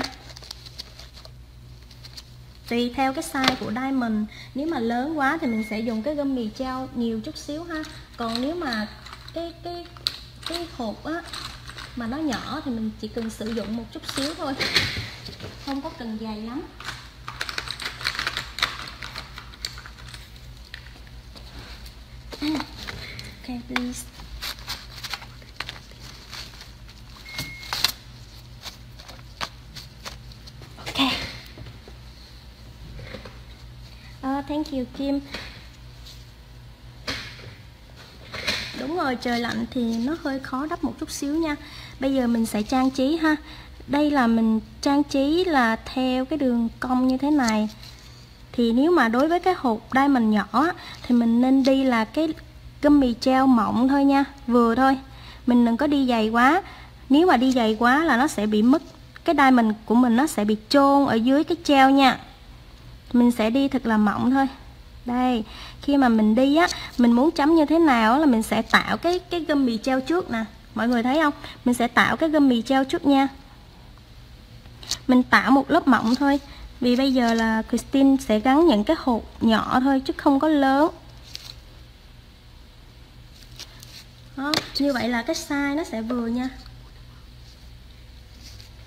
Tùy theo cái size của diamond. Nếu mà lớn quá thì mình sẽ dùng cái gum mì treo nhiều chút xíu ha. Còn nếu mà cái cái cái hộp á, mà nó nhỏ thì mình chỉ cần sử dụng một chút xíu thôi. Không có cần dày lắm. Okay please. Thank you, Kim. Đúng rồi, trời lạnh thì nó hơi khó đắp một chút xíu nha. Bây giờ mình sẽ trang trí ha. Đây là mình trang trí là theo cái đường cong như thế này. Thì nếu mà đối với cái hộp diamond nhỏ thì mình nên đi là cái gummy treo mỏng thôi nha, vừa thôi. Mình đừng có đi dày quá. Nếu mà đi dày quá là nó sẽ bị mất, cái diamond của mình nó sẽ bị chôn ở dưới cái treo nha mình sẽ đi thật là mỏng thôi. Đây khi mà mình đi á mình muốn chấm như thế nào là mình sẽ tạo cái cái gâm mì treo trước nè. Mọi người thấy không? Mình sẽ tạo cái gâm mì treo trước nha. Mình tạo một lớp mỏng thôi. Vì bây giờ là Christine sẽ gắn những cái hộp nhỏ thôi chứ không có lớn. Đó, như vậy là cái size nó sẽ vừa nha.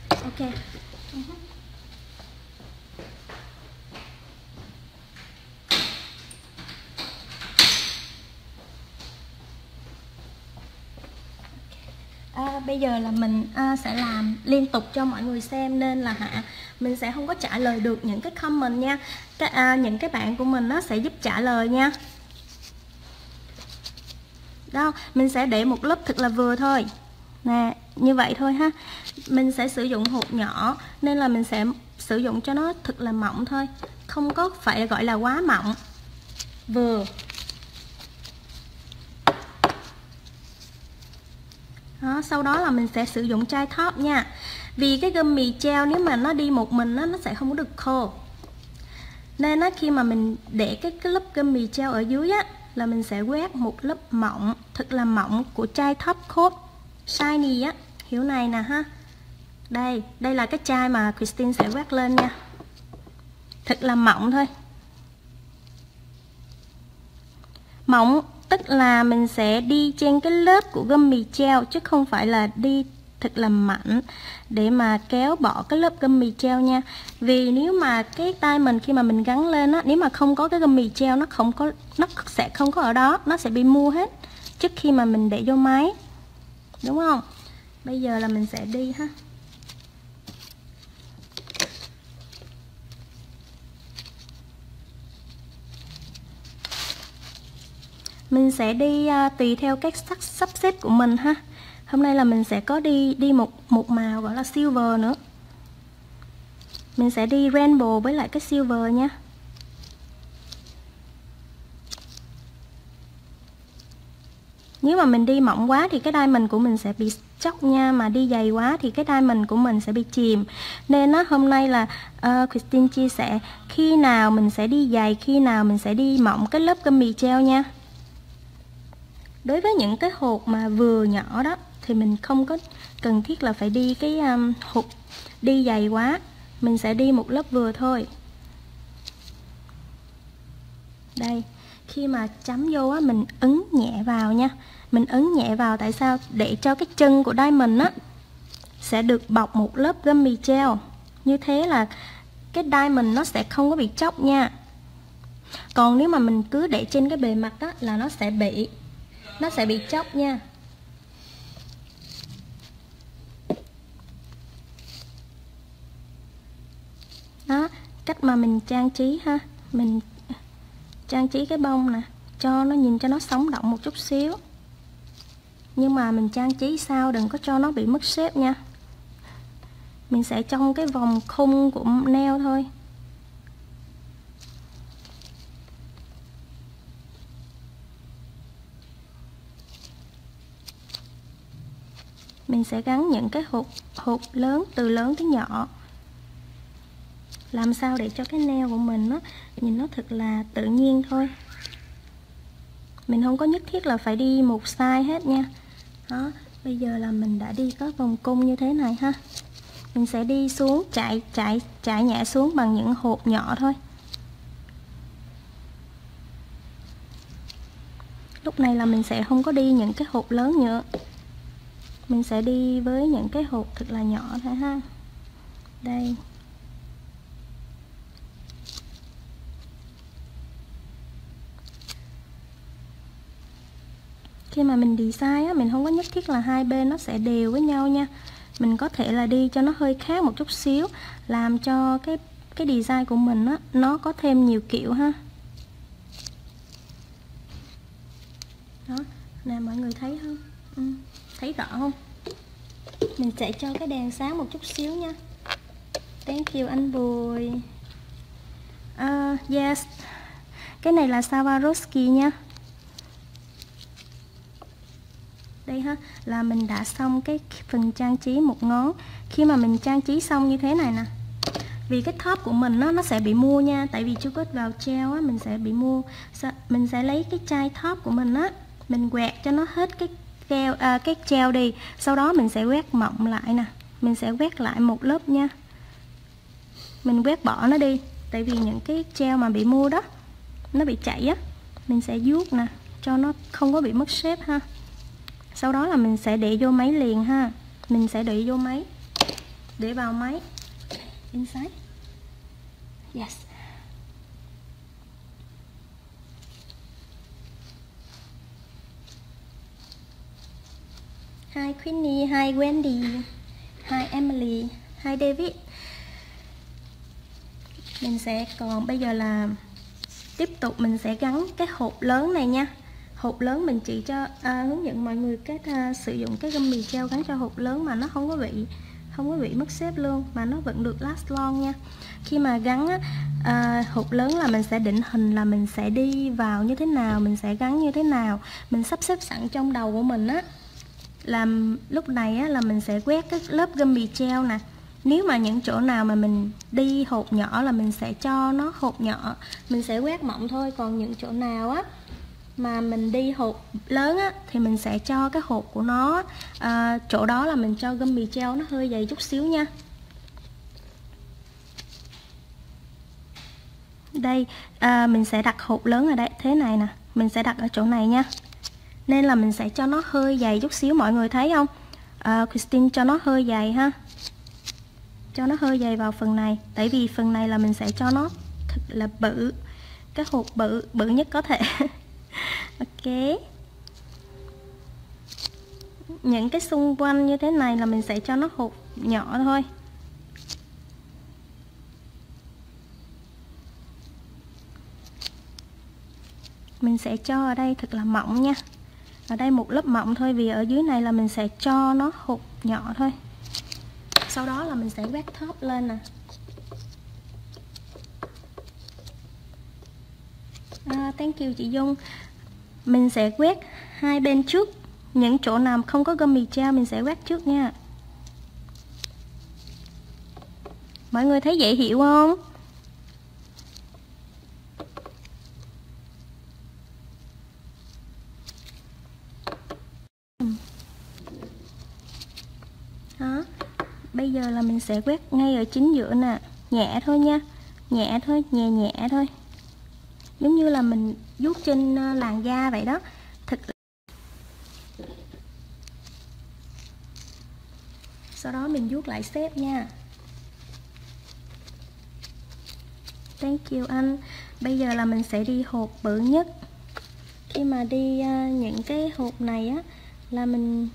Ok. Bây giờ là mình uh, sẽ làm liên tục cho mọi người xem nên là hả mình sẽ không có trả lời được những cái comment nha. Cái, uh, những cái bạn của mình nó sẽ giúp trả lời nha. Đó mình sẽ để một lớp thật là vừa thôi. Nè như vậy thôi ha. Mình sẽ sử dụng hộp nhỏ nên là mình sẽ sử dụng cho nó thật là mỏng thôi. Không có phải gọi là quá mỏng. Vừa. Đó, sau đó là mình sẽ sử dụng chai top nha. Vì cái gum mì treo nếu mà nó đi một mình nó nó sẽ không có được khô. Nên nó khi mà mình để cái cái lớp gum mì treo ở dưới á là mình sẽ quét một lớp mỏng thật là mỏng của chai top coat shiny á. Hiểu này nè ha. Đây đây là cái chai mà Christine sẽ quét lên nha. Thật là mỏng thôi. Mỏng tức là mình sẽ đi trên cái lớp của gum mì treo, chứ không phải là đi thật là mạnh để mà kéo bỏ cái lớp gum mì treo nha. Vì nếu mà cái tay mình khi mà mình gắn lên á, nếu mà không có cái gum mì treo, nó không có, nó sẽ không có ở đó, nó sẽ bị mua hết trước khi mà mình để vô máy. Đúng không? Bây giờ là mình sẽ đi ha. Mình sẽ đi uh, tùy theo cách sắp, sắp xếp của mình ha. Hôm nay là mình sẽ có đi đi một một màu gọi là silver nữa. Mình sẽ đi rainbow với lại cái silver nha. Nếu mà mình đi mỏng quá thì cái diamond của mình sẽ bị chóc nha mà đi dày quá thì cái diamond của mình sẽ bị chìm. Nên á hôm nay là uh, Christine chia sẻ khi nào mình sẽ đi dày khi nào mình sẽ đi mỏng cái lớp cơm mì treo nha đối với những cái hột mà vừa nhỏ đó thì mình không có cần thiết là phải đi cái um, hột đi dày quá. Mình sẽ đi một lớp vừa thôi. Đây khi mà chấm vô á mình ấn nhẹ vào nha. Mình ấn nhẹ vào tại sao? Để cho cái chân của diamond á sẽ được bọc một lớp gummy gel. Như thế là cái diamond nó sẽ không có bị chóc nha. Còn nếu mà mình cứ để trên cái bề mặt á là nó sẽ bị nó sẽ bị chóc nha. Đó, cách mà mình trang trí ha. Mình trang trí cái bông nè, cho nó nhìn cho nó sống động một chút xíu. Nhưng mà mình trang trí sao đừng có cho nó bị mất xếp nha. Mình sẽ trong cái vòng khung của neo thôi. Mình sẽ gắn những cái hộp hộp lớn, từ lớn tới nhỏ. Làm sao để cho cái neo của mình nó nhìn nó thật là tự nhiên thôi. Mình không có nhất thiết là phải đi một size hết nha. Đó, bây giờ là mình đã đi có vòng cung như thế này ha. Mình sẽ đi xuống chạy chạy chạy nhẹ xuống bằng những hộp nhỏ thôi. Lúc này là mình sẽ không có đi những cái hộp lớn nữa mình sẽ đi với những cái hộp thật là nhỏ thôi ha. Đây. Khi mà mình design á, mình không có nhất thiết là hai bên nó sẽ đều với nhau nha. Mình có thể là đi cho nó hơi khác một chút xíu làm cho cái cái design của mình á, nó có thêm nhiều kiểu ha. Đó nè mọi người thấy không? Ừ, thấy rõ không? Mình sẽ cho cái đèn sáng một chút xíu nha. Thank you anh Bùi. Uh, yes. Cái này là Swarovski nha. Đây ha là mình đã xong cái phần trang trí một ngón. Khi mà mình trang trí xong như thế này nè vì cái top của mình nó nó sẽ bị mua nha. Tại vì chưa có vào treo á mình sẽ bị mua. Mình sẽ lấy cái chai top của mình á mình quẹt cho nó hết cái keo à, cái treo đi. Sau đó mình sẽ quét mỏng lại nè. Mình sẽ quét lại một lớp nha. Mình quét bỏ nó đi. Tại vì những cái treo mà bị mua đó nó bị chảy á mình sẽ vuốt nè cho nó không có bị mất xếp ha. Sau đó là mình sẽ để vô máy liền ha. Mình sẽ để vô máy. Để vào máy. Inside. Yes. Hi Queenie, hi Wendy, hi Emily, hi David. Mình sẽ còn bây giờ là tiếp tục mình sẽ gắn cái hộp lớn này nha. Hộp lớn mình chỉ cho à, hướng dẫn mọi người cách à, sử dụng cái gum mì treo gắn cho hộp lớn mà nó không có bị không có bị mất xếp luôn mà nó vẫn được last long nha. Khi mà gắn á, à, hộp lớn là mình sẽ định hình là mình sẽ đi vào như thế nào mình sẽ gắn như thế nào mình sắp xếp sẵn trong đầu của mình á làm lúc này á, là mình sẽ quét cái lớp gum mì treo nè. Nếu mà những chỗ nào mà mình đi hộp nhỏ là mình sẽ cho nó hộp nhỏ mình sẽ quét mỏng thôi. Còn những chỗ nào á mà mình đi hộp lớn á, thì mình sẽ cho cái hộp của nó à, chỗ đó là mình cho gum mì treo nó hơi dày chút xíu nha. Đây à, mình sẽ đặt hộp lớn ở đây thế này nè mình sẽ đặt ở chỗ này nha nên là mình sẽ cho nó hơi dày chút xíu mọi người thấy không? À, Christine cho nó hơi dày ha. Cho nó hơi dày vào phần này. Tại vì phần này là mình sẽ cho nó thật là bự. Cái hộp bự bự nhất có thể. Ok. Những cái xung quanh như thế này là mình sẽ cho nó hộp nhỏ thôi. Mình sẽ cho ở đây thật là mỏng nha ở đây một lớp mỏng thôi vì ở dưới này là mình sẽ cho nó hộp nhỏ thôi. Sau đó là mình sẽ quét thớp lên nè. À, thank you chị Dung. Mình sẽ quét hai bên trước. Những chỗ nào không có gum mì treo mình sẽ quét trước nha. Mọi người thấy dễ hiểu không đó bây giờ là mình sẽ quét ngay ở chính giữa nè. Nhẹ thôi nha. Nhẹ thôi, nhẹ nhẹ thôi. Giống như là mình vuốt trên ờ, làn da vậy đó. Thực sau đó mình vuốt lại xếp nha. Thank you, anh. Bây giờ là mình sẽ đi hộp bự nhất. Khi mà đi ờ, những cái hộp này á, là mình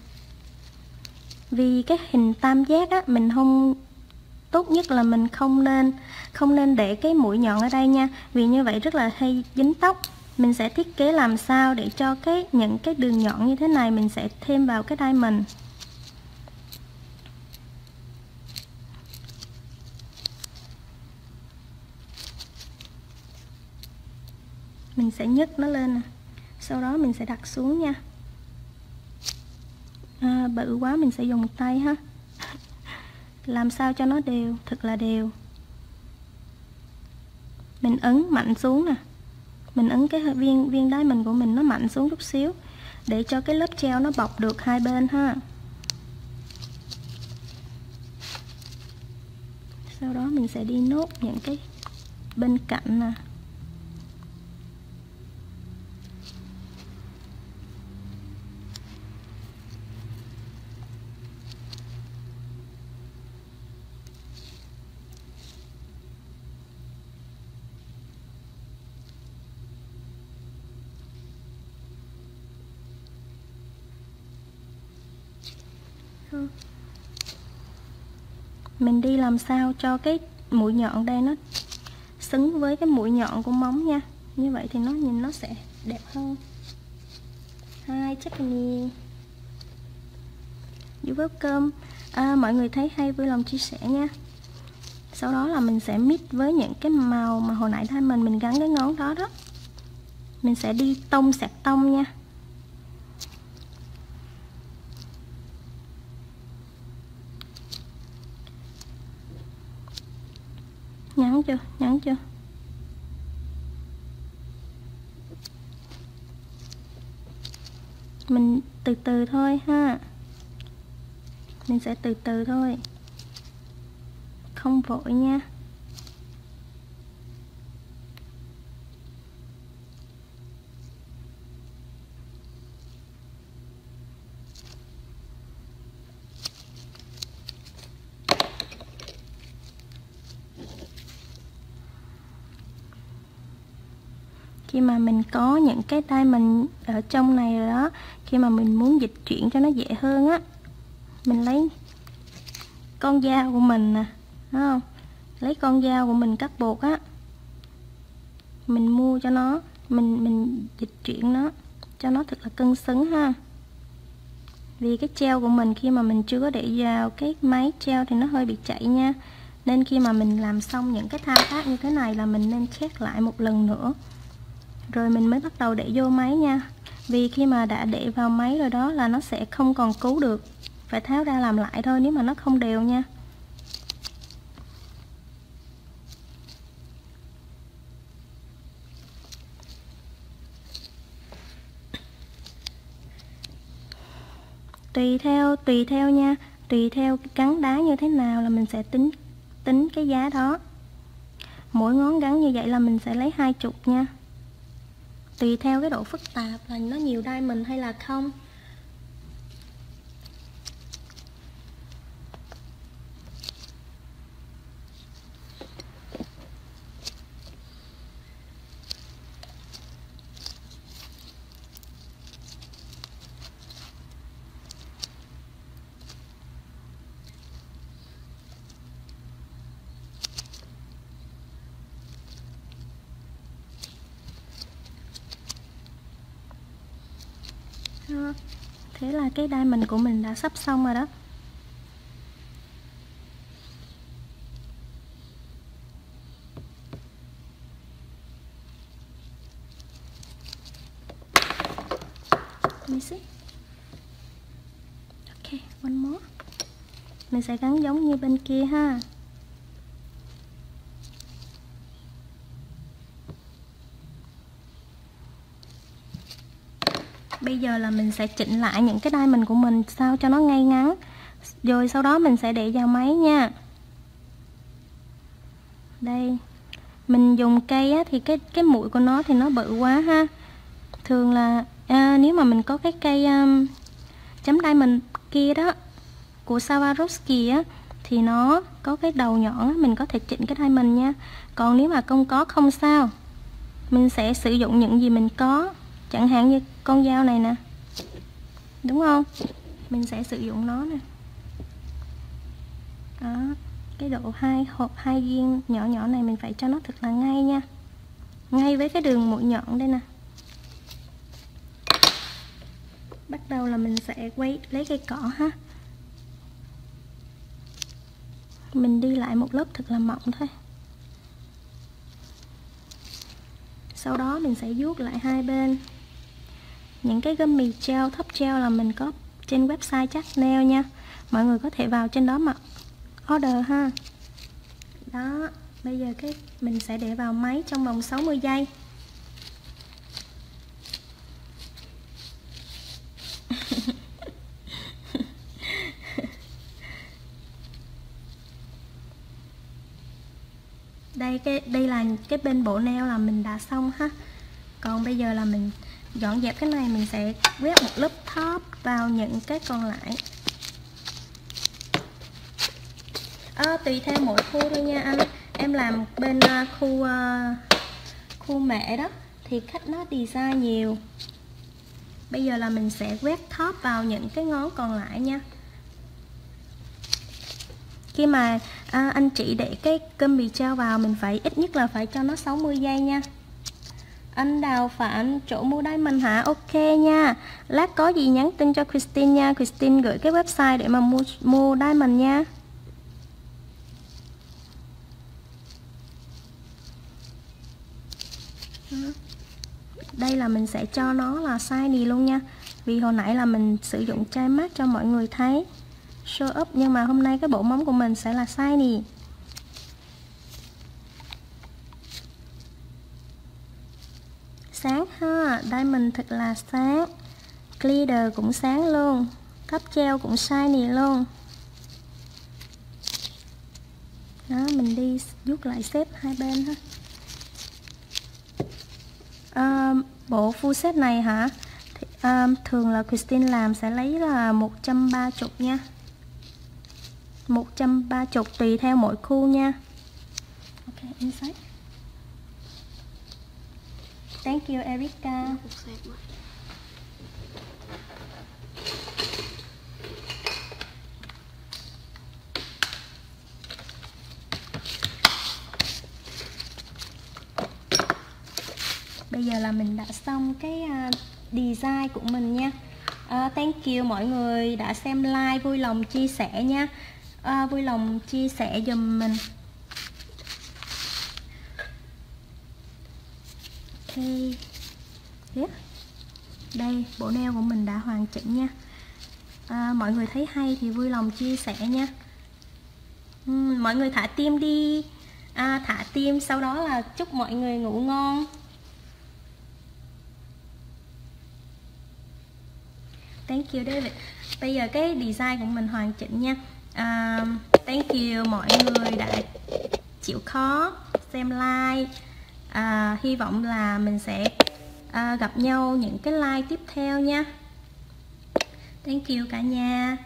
vì cái hình tam giác á, mình không, tốt nhất là mình không nên không nên để cái mũi nhọn ở đây nha. Vì như vậy rất là hay dính tóc. Mình sẽ thiết kế làm sao để cho cái, những cái đường nhọn như thế này mình sẽ thêm vào cái đai mình mình sẽ nhấc nó lên nè. Sau đó mình sẽ đặt xuống nha à, bự quá mình sẽ dùng tay ha. Làm sao cho nó đều thật là đều. Mình ấn mạnh xuống nè. Mình ấn cái viên viên đáy mình của mình nó mạnh xuống chút xíu để cho cái lớp treo nó bọc được hai bên ha. Sau đó mình sẽ đi nốt những cái bên cạnh nè. Mình đi làm sao cho cái mũi nhọn đây nó xứng với cái mũi nhọn của móng nha. Như vậy thì nó nhìn nó sẽ đẹp hơn. Hai chắc nhiều you welcome. À, mọi người thấy hay vui lòng chia sẻ nha. Sau đó là mình sẽ mix với những cái màu mà hồi nãy thay mình mình gắn cái ngón đó đó. Mình sẽ đi tông sạc tông nha. Nhắn chưa? Nhắn chưa? Mình từ từ thôi ha. Mình sẽ từ từ thôi. Không vội nha khi mà mình có những cái tay mình ở trong này rồi đó. Khi mà mình muốn dịch chuyển cho nó dễ hơn á, mình lấy con dao của mình nè không? Lấy con dao của mình cắt bột á, mình mua cho nó, mình mình dịch chuyển nó cho nó thật là cân xứng ha. Vì cái treo của mình khi mà mình chưa có để vào cái máy treo thì nó hơi bị chạy nha. Nên khi mà mình làm xong những cái thao tác như thế này là mình nên check lại một lần nữa rồi mình mới bắt đầu để vô máy nha. Vì khi mà đã để vào máy rồi đó là nó sẽ không còn cứu được. Phải tháo ra làm lại thôi nếu mà nó không đều nha. Tùy theo tùy theo nha. Tùy theo cắn đá như thế nào là mình sẽ tính tính cái giá đó. Mỗi ngón gắn như vậy là mình sẽ lấy hai chục nha tùy theo cái độ phức tạp là nó nhiều diamond hay là không đó cái đai cái diamond của mình đã sắp xong rồi đó Let me see. Ok, one more. Mình sẽ gắn giống như bên kia ha. Bây giờ là mình sẽ chỉnh lại những cái đai mình của mình sao cho nó ngay ngắn. Rồi sau đó mình sẽ để vào máy nha. Đây. Mình dùng cây á, thì cái cái mũi của nó thì nó bự quá ha. Thường là à, nếu mà mình có cái cây um, chấm đai mình kia đó của Swarovski á thì nó có cái đầu nhọn á, mình có thể chỉnh cái đai mình nha. Còn nếu mà không có không sao. Mình sẽ sử dụng những gì mình có. Chẳng hạn như con dao này nè. Đúng không? Mình sẽ sử dụng nó nè. Đó, cái độ hai, hộp hai viên nhỏ nhỏ này mình phải cho nó thật là ngay nha. Ngay với cái đường mũi nhọn đây nè. Bắt đầu là mình sẽ quay, lấy cây cỏ ha. Mình đi lại một lớp thật là mỏng thôi. Sau đó mình sẽ vuốt lại hai bên những cái gummy gel thấp gel là mình có trên website chắc, nail nha. Mọi người có thể vào trên đó mà order ha. Đó, bây giờ cái mình sẽ để vào máy trong vòng 60 giây. Đây, cái, đây là cái bên bộ neo là mình đã xong ha. Còn bây giờ là mình dọn dẹp cái này mình sẽ quét một lớp top vào những cái còn lại. À, tùy theo mỗi khu thôi nha anh. Em làm bên uh, khu uh, khu mẹ đó thì khách nó design nhiều. Bây giờ là mình sẽ quét top vào những cái ngón còn lại nha. Khi mà à, anh chị để cái cơm mì treo vào mình phải ít nhất là phải cho nó 60 giây nha anh đào phạm chỗ mua đây mình hả? Ok nha. Lát có gì nhắn tin cho Christine nha. Christine gửi cái website để mà mua mua đây mình nha. Đây là mình sẽ cho nó là shiny luôn nha. Vì hồi nãy là mình sử dụng chai mát cho mọi người thấy. Show up, nhưng mà hôm nay cái bộ móng của mình sẽ là shiny sáng ha. Diamond thật là sáng. Glitter cũng sáng luôn. Cấp treo cũng shiny luôn. Đó mình đi rút lại xếp hai bên ha. À, bộ full set này hả? Thì, à, thường là Christine làm sẽ lấy là 130 nha. 130 tùy theo mỗi khu nha. Ok inside thank you Erica. Bây giờ là mình đã xong cái à, design của mình nha. Uh, thank you mọi người đã xem like vui lòng chia sẻ nha. Uh, vui lòng chia sẻ dùm mình. Ok. Yeah. đây bộ nail của mình đã hoàn chỉnh nha. À, mọi người thấy hay thì vui lòng chia sẻ nha. Uhm, mọi người thả tim đi. À, thả tim sau đó là chúc mọi người ngủ ngon. Thank you David. Bây giờ cái design của mình hoàn chỉnh nha. À, thank you mọi người đã chịu khó xem like à, hy vọng là mình sẽ à, gặp nhau những cái like tiếp theo nha. Thank you cả nhà.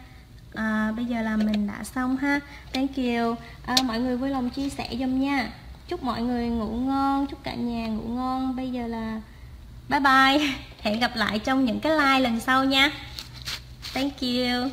À, bây giờ là mình đã xong ha. Thank you. À, mọi người vui lòng chia sẻ giùm nha. Chúc mọi người ngủ ngon chúc cả nhà ngủ ngon. Bây giờ là bye bye. Hẹn gặp lại trong những cái like lần sau nha. Thank you.